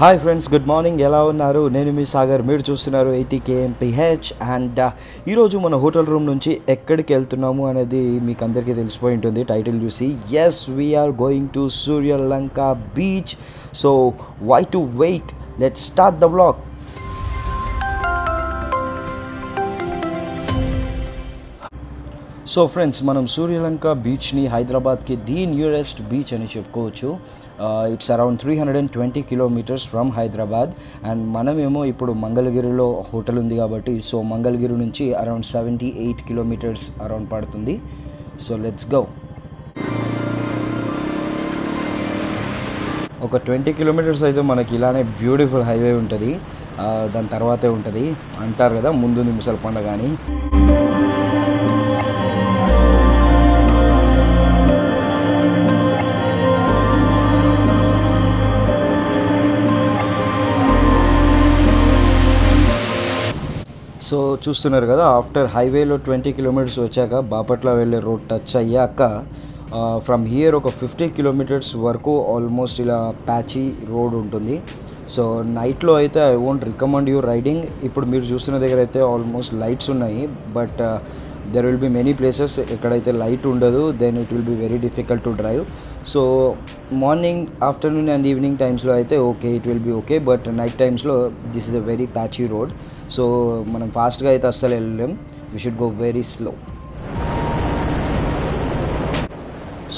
Hi friends good morning ఎలా ఉన్నారు? నేను మీ సాగర్. మీరు చూస్తున్నారు ఎయిటీ కేఎంపీహెచ్ అండ్ ఈరోజు మన హోటల్ రూమ్ నుంచి ఎక్కడికి వెళ్తున్నాము అనేది మీకు అందరికీ తెలిసిపోయి ఉంటుంది. టైటిల్ చూసి as we're going to Suryalanka beach so why to wait let start the vlog so friends మనం సూర్యలంక బీచ్ని హైదరాబాద్కి ది నియరెస్ట్ బీచ్ అని చెప్పుకోవచ్చు. It's around three hundred and twenty kilometres from Hyderabad and మనమేమో ఇప్పుడు మంగళగిరిలో హోటల్ ఉంది కాబట్టి సో మంగళగిరి నుంచి around seventy eight kilometres around పడుతుంది. సో లెట్స్ గో ఒక ట్వంటీ కిలోమీటర్స్ అయితే మనకి ఇలానే బ్యూటిఫుల్ హైవే ఉంటుంది. దాని తర్వాతే ఉంటుంది. అంటారు కదా ముందుంది ముసలి పండుగ అని. సో చూస్తున్నారు కదా ఆఫ్టర్ హైవేలో ట్వంటీ కిలోమీటర్స్ వచ్చాక బాపట్ల వెళ్ళే రోడ్ టచ్ అయ్యాక ఫ్రమ్ హియర్ ఒక ఫిఫ్టీ కిలోమీటర్స్ వరకు ఆల్మోస్ట్ ఇలా ప్యాచీ రోడ్ ఉంటుంది. సో నైట్లో అయితే I won't recommend you riding. ఇప్పుడు మీరు చూస్తున్న దగ్గర అయితే ఆల్మోస్ట్ లైట్స్ ఉన్నాయి but there will be many places ఎక్కడైతే లైట్ ఉండదు then it will be very difficult to drive so morning afternoon and evening టైమ్స్లో అయితే okay it will be okay but night టైమ్స్లో this is a very patchy road. So మనం ఫాస్ట్గా అయితే అస్సలు వెళ్ళలేం. We should go very slow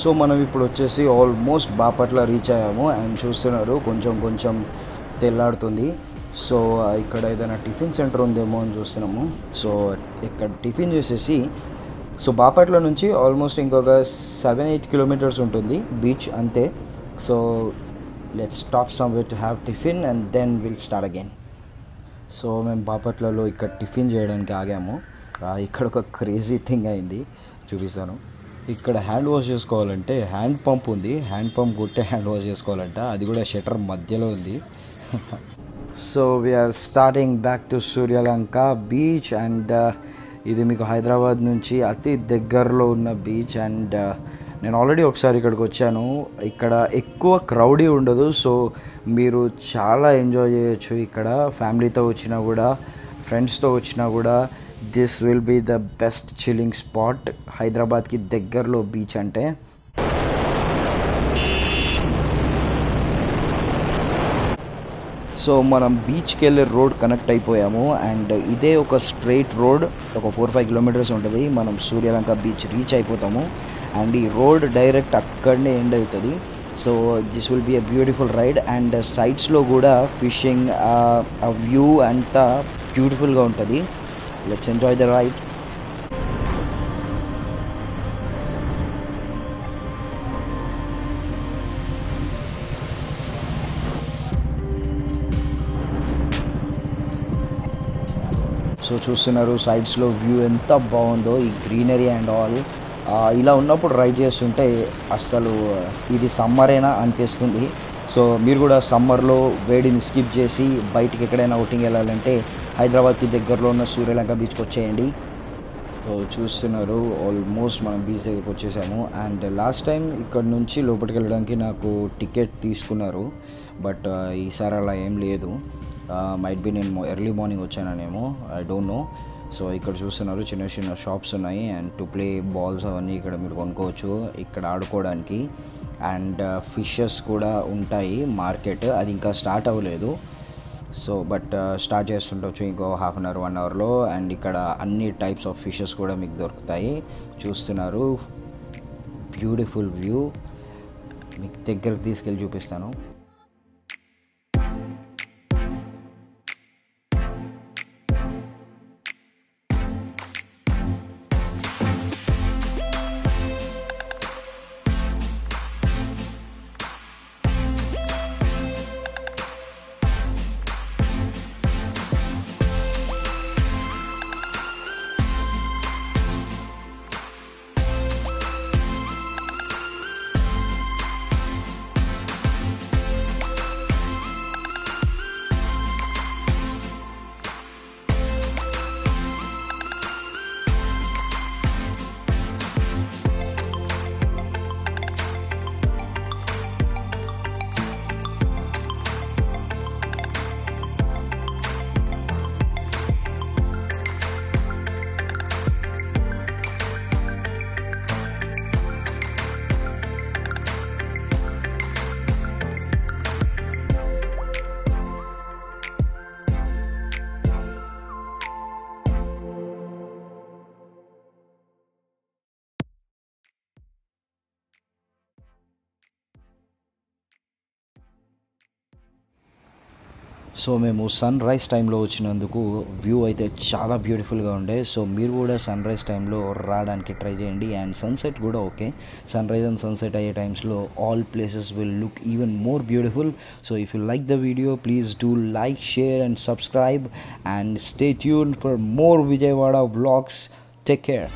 so మనం ఇప్పుడు వచ్చేసి ఆల్మోస్ట్ బాపట్ల రీచ్ అయ్యాము. అండ్ చూస్తున్నారు కొంచెం కొంచెం తెల్లాడుతుంది సో ఇక్కడ ఏదైనా టిఫిన్ సెంటర్ ఉందేమో అని చూస్తున్నాము. సో ఇక్కడ టిఫిన్ చేసేసి సో బాపట్ల నుంచి ఆల్మోస్ట్ ఇంకొక సెవెన్ ఎయిట్ కిలోమీటర్స్ ఉంటుంది. బీచ్ అంతే. So let's stop some way to have tiffin and then will start again so మేము బాపట్లలో ఇక్కడ టిఫిన్ చేయడానికి ఆగాము. ఇక్కడ ఒక క్రేజీ థింగ్ అయింది. చూపిస్తాను. ఇక్కడ హ్యాండ్ వాష్ చేసుకోవాలంటే హ్యాండ్ పంప్ ఉంది. హ్యాండ్ పంప్ కొట్టే హ్యాండ్ వాష్ చేసుకోవాలంట. అది కూడా షటర్ మధ్యలో ఉంది. So we're starting back to Suryalanka beach and ఇది మీకు హైదరాబాద్ నుంచి అతి దగ్గరలో ఉన్న బీచ్ అండ్ నేను ఆల్రెడీ ఒకసారి ఇక్కడికి వచ్చాను. ఇక్కడ ఎక్కువ క్రౌడీ ఉండదు. సో మీరు చాలా ఎంజాయ్ చేయొచ్చు ఇక్కడ. ఫ్యామిలీతో వచ్చినా కూడా ఫ్రెండ్స్తో వచ్చినా కూడా this will be the best chilling spot హైదరాబాద్కి దగ్గరలో బీచ్ అంటే. సో మనం బీచ్కి వెళ్ళే రోడ్ కనెక్ట్ అయిపోయాము అండ్ ఇదే ఒక స్ట్రైట్ రోడ్ ఒక ఫోర్ ఫైవ్ కిలోమీటర్స్ ఉంటుంది. మనం సూర్యలంక బీచ్ రీచ్ అయిపోతాము అండ్ ఈ రోడ్ డైరెక్ట్ అక్కడనే ఎండ్ అవుతుంది. So this will be a beautiful ride and సైడ్స్లో కూడా ఫిషింగ్ ఆ వ్యూ అంతా బ్యూటిఫుల్గా ఉంటుంది. Let's enjoy the ride. So చూస్తున్నారు సైడ్స్లో వ్యూ ఎంత బాగుందో ఈ గ్రీనరీ అండ్ ఆల్ ఇలా ఉన్నప్పుడు రైడ్ చేస్తుంటే అస్సలు ఇది సమ్మరేనా అనిపిస్తుంది. సో మీరు కూడా సమ్మర్లో వేడిని స్కిప్ చేసి బయటికి ఎక్కడైనా అవుటింగ్ వెళ్ళాలంటే హైదరాబాద్కి దగ్గరలో ఉన్న సూర్యలంక బీచ్కి వచ్చేయండి. సో చూస్తున్నారు ఆల్మోస్ట్ మనం బీచ్ దగ్గరికి వచ్చేసాము. అండ్ లాస్ట్ టైం ఇక్కడ నుంచి లోపలికి వెళ్ళడానికి నాకు టికెట్ తీసుకున్నారు. బట్ ఈసారి అలా ఏం లేదు. మైట్ బి నేను ఎర్లీ మార్నింగ్ వచ్చానేమో ఐ డోంట్ నో సో ఇక్కడ చూస్తున్నారు చిన్న చిన్న షాప్స్ ఉన్నాయి అండ్ టు ప్లే బాల్స్ అవన్నీ ఇక్కడ మీరు కొనుక్కోవచ్చు ఇక్కడ ఆడుకోవడానికి. అండ్ ఫిషెస్ uh, కూడా ఉంటాయి మార్కెట్ అది ఇంకా స్టార్ట్ అవ్వలేదు. సో బట్ స్టార్ట్ చేస్తుండొచ్చు ఇంకో హాఫ్ అన్ అవర్ వన్ అవర్లో అండ్ ఇక్కడ అన్ని టైప్స్ ఆఫ్ ఫిషెస్ కూడా మీకు దొరుకుతాయి. చూస్తున్నారు. బ్యూటిఫుల్ వ్యూ మీకు దగ్గరకు తీసుకెళ్ళి చూపిస్తాను. సో మేము సన్ రైజ్ టైంలో వచ్చినందుకు వ్యూ అయితే చాలా బ్యూటిఫుల్గా ఉండే. సో మీరు కూడా సన్ రైజ్ టైంలో రావడానికి ట్రై చేయండి. అండ్ సన్సెట్ కూడా okay sunrise and sunset అయ్యే టైమ్స్లో all places will look even more beautiful so if you like the video please do like share and subscribe and stay tune for more Vijayawada vlogs take care